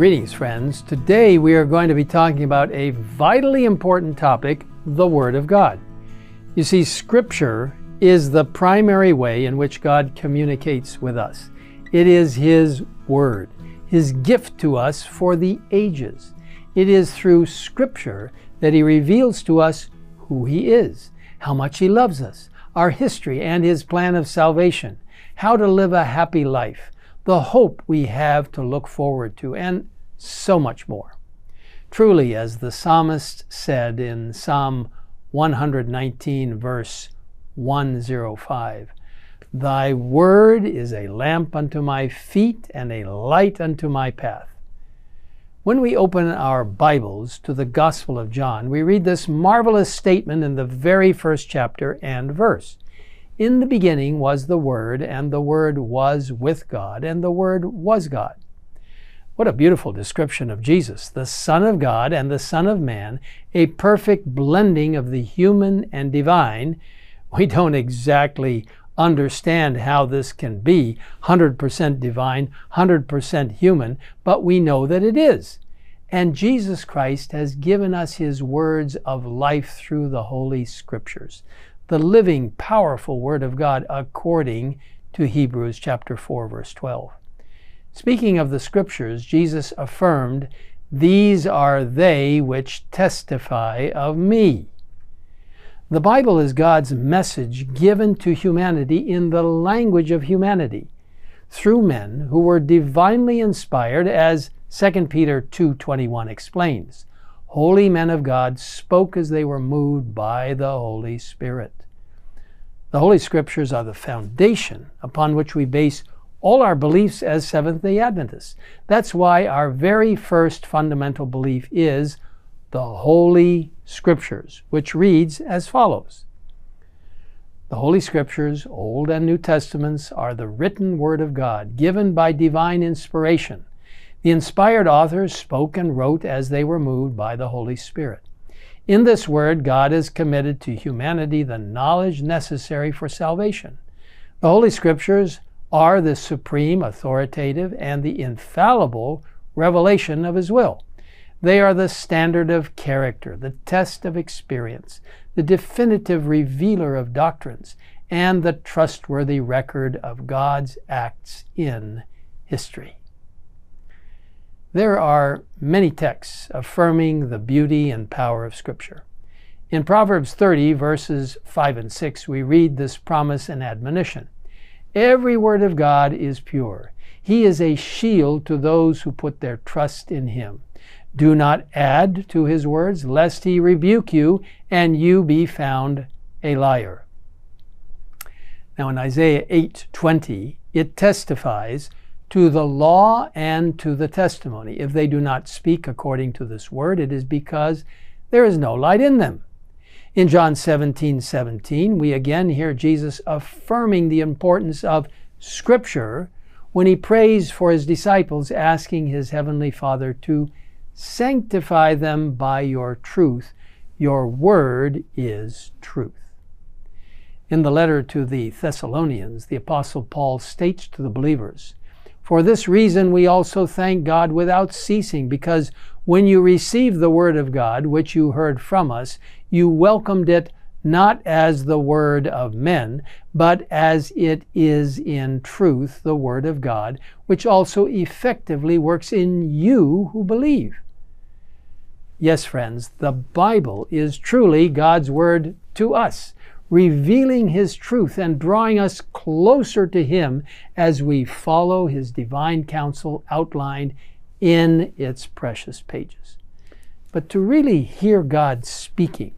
Greetings, friends. Today we are going to be talking about a vitally important topic the Word of God. You see, Scripture is the primary way in which God communicates with us. It is His Word, His gift to us for the ages. It is through Scripture that He reveals to us who He is, how much He loves us, our history and His plan of salvation, how to live a happy life, the hope we have to look forward to, and so much more. Truly, as the psalmist said in Psalm 119, verse 105, Thy word is a lamp unto my feet and a light unto my path. When we open our Bibles to the Gospel of John, we read this marvelous statement in the very first chapter and verse. In the beginning was the Word, and the Word was with God, and the Word was God. What a beautiful description of Jesus, the Son of God and the Son of Man, a perfect blending of the human and divine. We don't exactly understand how this can be 100% divine, 100% human, but we know that it is. And Jesus Christ has given us his words of life through the Holy Scriptures the living, powerful Word of God according to Hebrews chapter 4, verse 12. Speaking of the Scriptures, Jesus affirmed, These are they which testify of me. The Bible is God's message given to humanity in the language of humanity through men who were divinely inspired as 2 Peter 2:21 explains. Holy men of God spoke as they were moved by the Holy Spirit. The Holy Scriptures are the foundation upon which we base all our beliefs as Seventh day Adventists. That's why our very first fundamental belief is the Holy Scriptures, which reads as follows The Holy Scriptures, Old and New Testaments, are the written Word of God, given by divine inspiration. The inspired authors spoke and wrote as they were moved by the Holy Spirit. In this word, God has committed to humanity the knowledge necessary for salvation. The Holy Scriptures are the supreme, authoritative, and the infallible revelation of His will. They are the standard of character, the test of experience, the definitive revealer of doctrines, and the trustworthy record of God's acts in history. There are many texts affirming the beauty and power of Scripture. In Proverbs 30, verses 5 and 6, we read this promise and admonition Every word of God is pure. He is a shield to those who put their trust in Him. Do not add to His words, lest He rebuke you and you be found a liar. Now in Isaiah 8:20, it testifies to the law and to the testimony. If they do not speak according to this word, it is because there is no light in them. In John 17 17, we again hear Jesus affirming the importance of Scripture when he prays for his disciples, asking his heavenly Father to sanctify them by your truth. Your word is truth. In the letter to the Thessalonians, the Apostle Paul states to the believers, for this reason, we also thank God without ceasing, because when you received the Word of God, which you heard from us, you welcomed it not as the Word of men, but as it is in truth the Word of God, which also effectively works in you who believe. Yes, friends, the Bible is truly God's Word to us revealing His truth and drawing us closer to Him as we follow His divine counsel outlined in its precious pages. But to really hear God speaking,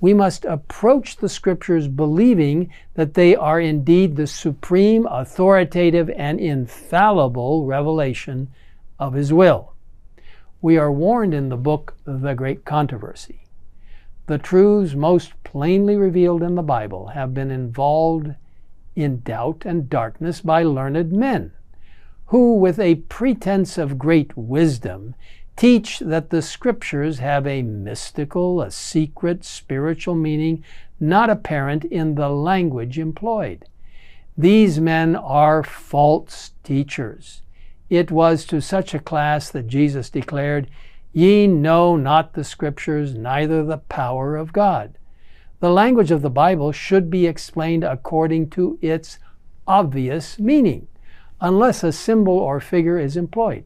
we must approach the Scriptures believing that they are indeed the supreme, authoritative, and infallible revelation of His will. We are warned in the book The Great Controversy the truths most plainly revealed in the Bible have been involved in doubt and darkness by learned men, who, with a pretense of great wisdom, teach that the Scriptures have a mystical, a secret, spiritual meaning not apparent in the language employed. These men are false teachers. It was to such a class that Jesus declared, Ye know not the Scriptures, neither the power of God. The language of the Bible should be explained according to its obvious meaning, unless a symbol or figure is employed.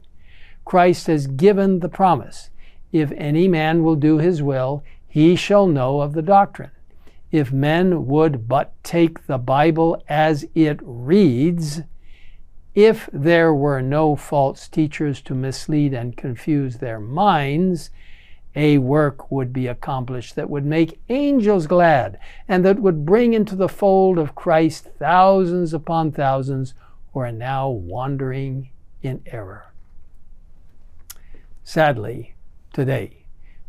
Christ has given the promise If any man will do his will, he shall know of the doctrine. If men would but take the Bible as it reads, if there were no false teachers to mislead and confuse their minds, a work would be accomplished that would make angels glad and that would bring into the fold of Christ thousands upon thousands who are now wandering in error. Sadly, today,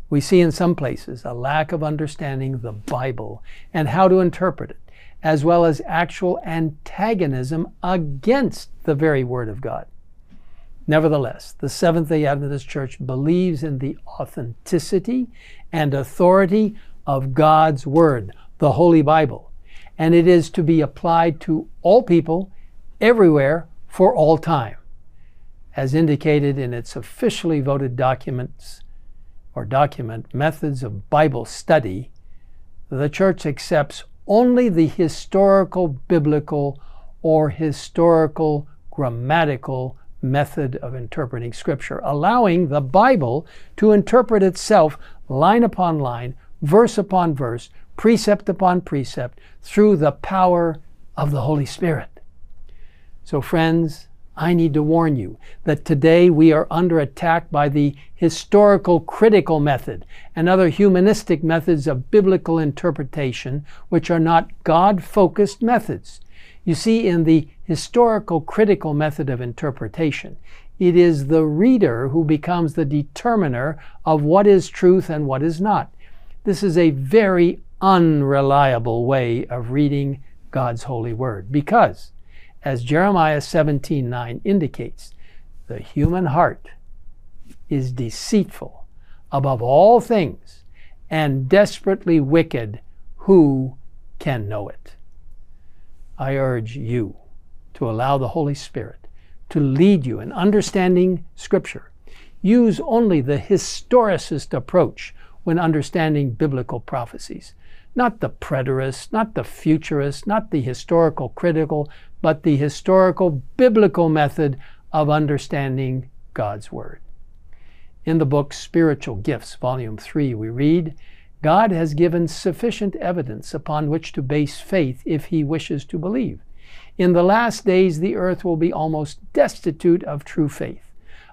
we see in some places a lack of understanding the Bible and how to interpret it, as well as actual antagonism against the very Word of God. Nevertheless, the Seventh day Adventist Church believes in the authenticity and authority of God's Word, the Holy Bible, and it is to be applied to all people, everywhere, for all time. As indicated in its officially voted documents or document, Methods of Bible Study, the Church accepts only the historical, biblical, or historical, grammatical method of interpreting Scripture, allowing the Bible to interpret itself line upon line, verse upon verse, precept upon precept, through the power of the Holy Spirit. So, friends, I need to warn you that today we are under attack by the historical critical method and other humanistic methods of biblical interpretation, which are not God focused methods. You see, in the historical critical method of interpretation, it is the reader who becomes the determiner of what is truth and what is not. This is a very unreliable way of reading God's holy word because, as Jeremiah 17:9 indicates, the human heart is deceitful above all things and desperately wicked. Who can know it? I urge you to allow the Holy Spirit to lead you in understanding Scripture. Use only the historicist approach when understanding biblical prophecies. Not the preterist, not the futurist, not the historical critical, but the historical biblical method of understanding God's Word. In the book Spiritual Gifts, Volume 3, we read, God has given sufficient evidence upon which to base faith if he wishes to believe. In the last days, the earth will be almost destitute of true faith.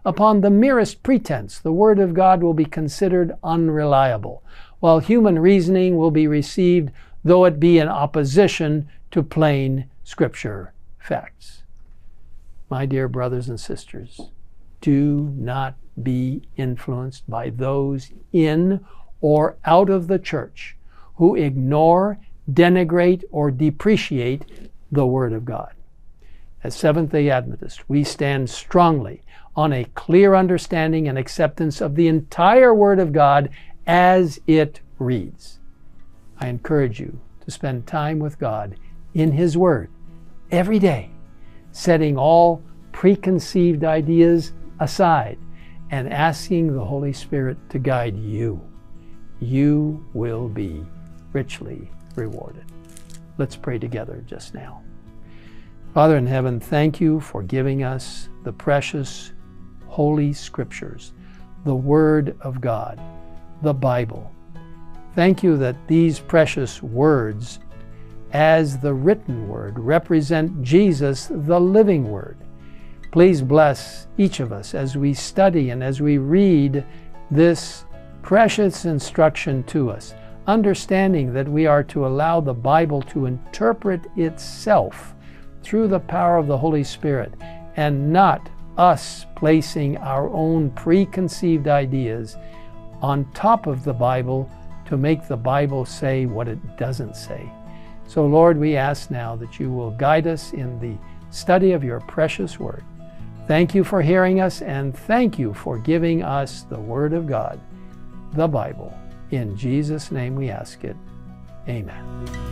Upon the merest pretense, the Word of God will be considered unreliable, while human reasoning will be received, though it be in opposition to plain Scripture facts. My dear brothers and sisters, do not be influenced by those in or out of the church who ignore, denigrate, or depreciate the Word of God. As Seventh day Adventists, we stand strongly on a clear understanding and acceptance of the entire Word of God as it reads. I encourage you to spend time with God in His Word every day, setting all preconceived ideas aside and asking the Holy Spirit to guide you you will be richly rewarded. Let's pray together just now. Father in heaven, thank you for giving us the precious Holy Scriptures, the Word of God, the Bible. Thank you that these precious words, as the written Word, represent Jesus, the living Word. Please bless each of us as we study and as we read this precious instruction to us, understanding that we are to allow the Bible to interpret itself through the power of the Holy Spirit and not us placing our own preconceived ideas on top of the Bible to make the Bible say what it doesn't say. So, Lord, we ask now that you will guide us in the study of your precious word. Thank you for hearing us, and thank you for giving us the Word of God the Bible. In Jesus' name we ask it. Amen.